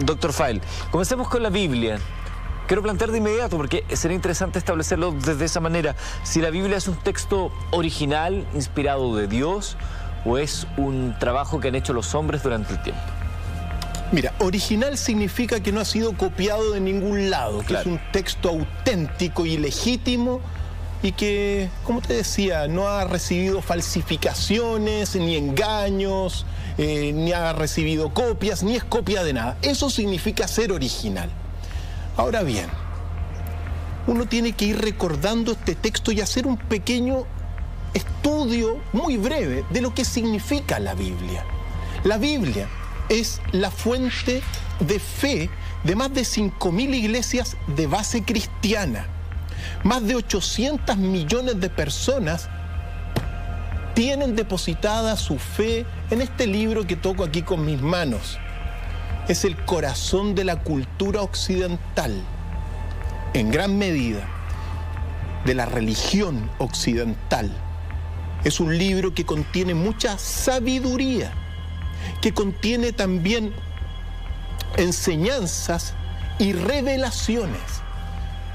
Doctor File, comencemos con la Biblia. Quiero plantear de inmediato, porque sería interesante establecerlo desde esa manera, si la Biblia es un texto original, inspirado de Dios, o es un trabajo que han hecho los hombres durante el tiempo. Mira, original significa que no ha sido copiado de ningún lado, que es un texto auténtico y legítimo y que, como te decía, no ha recibido falsificaciones ni engaños, eh, ni ha recibido copias, ni es copia de nada. Eso significa ser original. Ahora bien, uno tiene que ir recordando este texto y hacer un pequeño estudio muy breve de lo que significa la Biblia. La Biblia es la fuente de fe de más de 5.000 iglesias de base cristiana. Más de 800 millones de personas tienen depositada su fe en este libro que toco aquí con mis manos es el corazón de la cultura occidental, en gran medida, de la religión occidental. Es un libro que contiene mucha sabiduría, que contiene también enseñanzas y revelaciones.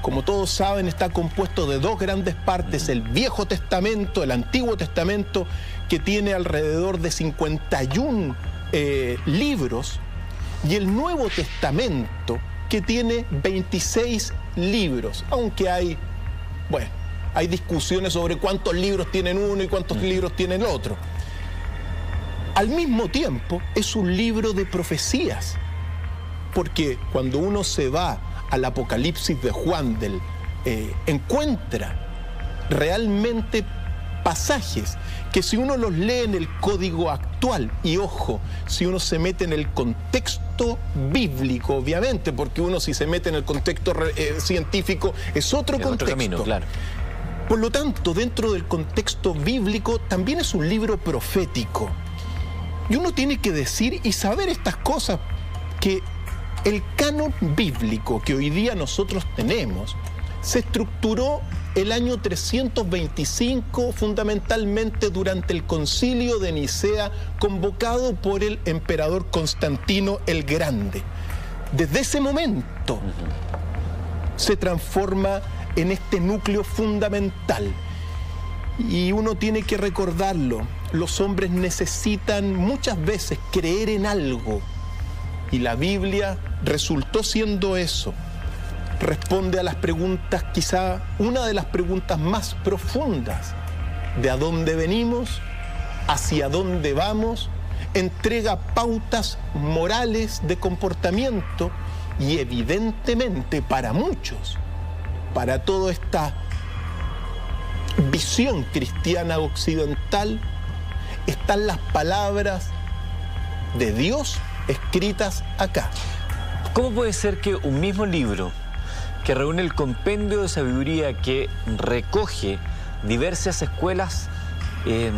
Como todos saben, está compuesto de dos grandes partes, el Viejo Testamento, el Antiguo Testamento, que tiene alrededor de 51 eh, libros, y el Nuevo Testamento, que tiene 26 libros, aunque hay, bueno, hay discusiones sobre cuántos libros tienen uno y cuántos libros tienen otro. Al mismo tiempo, es un libro de profecías, porque cuando uno se va al Apocalipsis de Juan del, eh, encuentra realmente pasajes que si uno los lee en el código actual, y ojo, si uno se mete en el contexto bíblico, obviamente, porque uno si se mete en el contexto eh, científico es otro contexto. camino, claro. Por lo tanto, dentro del contexto bíblico también es un libro profético. Y uno tiene que decir y saber estas cosas, que el canon bíblico que hoy día nosotros tenemos se estructuró el año 325 fundamentalmente durante el concilio de Nicea convocado por el emperador Constantino el Grande. Desde ese momento se transforma en este núcleo fundamental y uno tiene que recordarlo. Los hombres necesitan muchas veces creer en algo y la Biblia resultó siendo eso. Responde a las preguntas, quizá una de las preguntas más profundas, de a dónde venimos, hacia dónde vamos, entrega pautas morales de comportamiento y evidentemente para muchos, para toda esta visión cristiana occidental, están las palabras de Dios escritas acá. ¿Cómo puede ser que un mismo libro que reúne el compendio de sabiduría que recoge diversas escuelas em,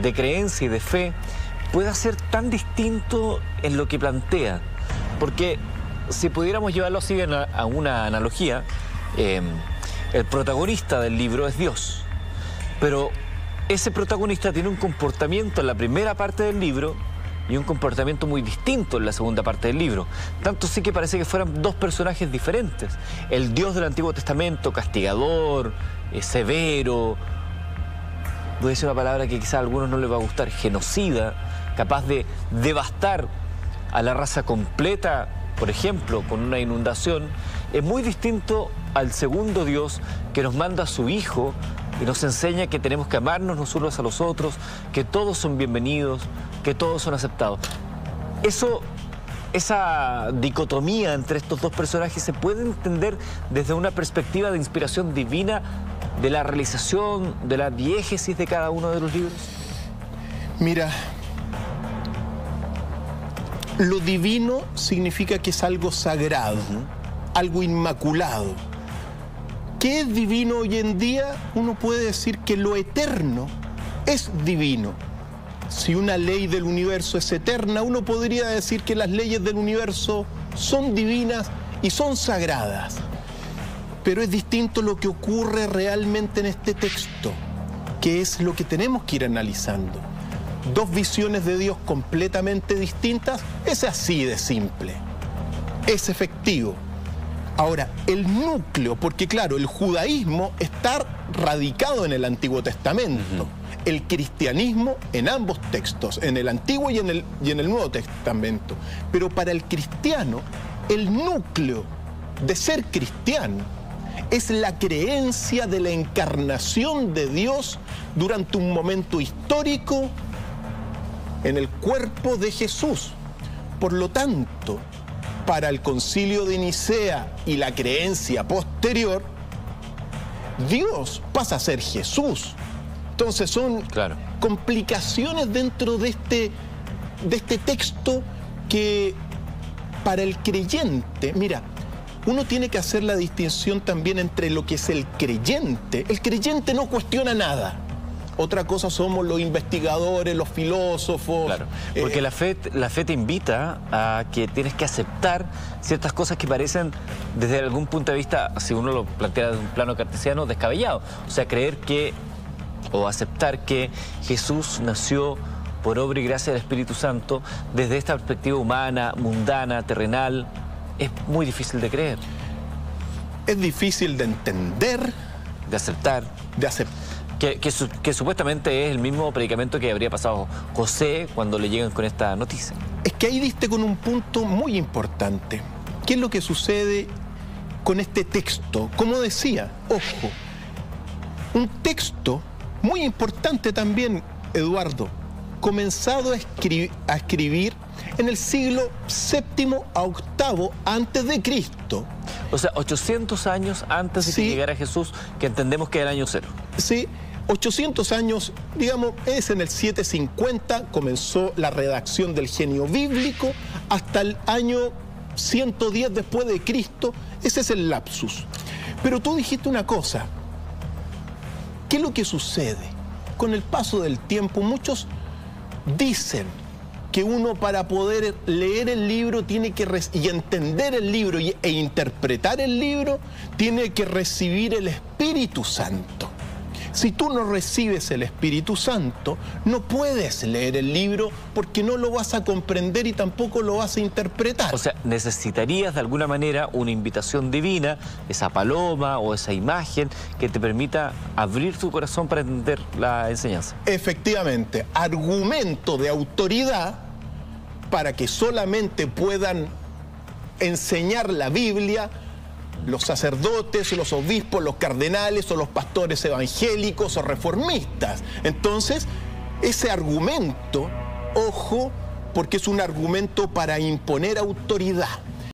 de creencia y de fe, pueda ser tan distinto en lo que plantea. Porque si pudiéramos llevarlo así a una analogía, em, el protagonista del libro es Dios. Pero ese protagonista tiene un comportamiento en la primera parte del libro y un comportamiento muy distinto en la segunda parte del libro. Tanto sí que parece que fueran dos personajes diferentes. El Dios del Antiguo Testamento, castigador, eh, severo, voy a decir una palabra que quizá a algunos no les va a gustar, genocida, capaz de devastar a la raza completa, por ejemplo, con una inundación, es muy distinto al segundo Dios que nos manda a su Hijo y nos enseña que tenemos que amarnos los unos a los otros, que todos son bienvenidos, que todos son aceptados. Eso, esa dicotomía entre estos dos personajes se puede entender desde una perspectiva de inspiración divina de la realización, de la diégesis de cada uno de los libros. Mira, lo divino significa que es algo sagrado, algo inmaculado. ¿Qué es divino hoy en día? Uno puede decir que lo eterno es divino si una ley del universo es eterna, uno podría decir que las leyes del universo son divinas y son sagradas. Pero es distinto lo que ocurre realmente en este texto, que es lo que tenemos que ir analizando. Dos visiones de Dios completamente distintas, es así de simple. es efectivo. Ahora, el núcleo, porque claro, el judaísmo está radicado en el Antiguo Testamento, el cristianismo en ambos textos, en el Antiguo y en el, y en el Nuevo Testamento. Pero para el cristiano, el núcleo de ser cristiano es la creencia de la encarnación de Dios durante un momento histórico en el cuerpo de Jesús. Por lo tanto, para el concilio de Nicea y la creencia posterior, Dios pasa a ser Jesús. Entonces son complicaciones dentro de este, de este texto que para el creyente, mira, uno tiene que hacer la distinción también entre lo que es el creyente. El creyente no cuestiona nada. Otra cosa somos los investigadores, los filósofos. Claro, porque eh, la, fe, la fe te invita a que tienes que aceptar ciertas cosas que parecen, desde algún punto de vista, si uno lo plantea desde un plano cartesiano, descabellado. O sea, creer que, o aceptar que Jesús nació por obra y gracia del Espíritu Santo, desde esta perspectiva humana, mundana, terrenal, es muy difícil de creer. Es difícil de entender. De aceptar. De aceptar. Que, supuestamente es el mismo predicamento que habría pasado José cuando le llegan con esta noticia. Es que ahí diste con un punto muy importante. ¿Qué es lo que sucede con este texto? Como decía, ojo, un texto muy importante también, Eduardo, comenzado a, a escribir en el siglo VII a VIII antes de Cristo. O sea, 800 años antes de que llegara Jesús, que entendemos que es el año cero. Sí, 800 años, digamos, es en el 750, comenzó la redacción del genio bíblico, hasta el año 110 después de Cristo, ese es el lapsus. Pero tú dijiste una cosa, ¿qué es lo que sucede? Con el paso del tiempo, muchos dicen que uno para poder leer el libro tiene que y entender el libro e interpretar el libro, tiene que recibir el Espíritu Santo. Si tú no recibes el Espíritu Santo, no puedes leer el libro porque no lo vas a comprender y tampoco lo vas a interpretar. O sea, necesitarías de alguna manera una invitación divina, esa paloma o esa imagen que te permita abrir tu corazón para entender la enseñanza. Efectivamente, argumento de autoridad para que solamente puedan enseñar la Biblia los sacerdotes, los obispos, los cardenales o los pastores evangélicos o reformistas. Entonces, ese argumento, ojo, porque es un argumento para imponer autoridad.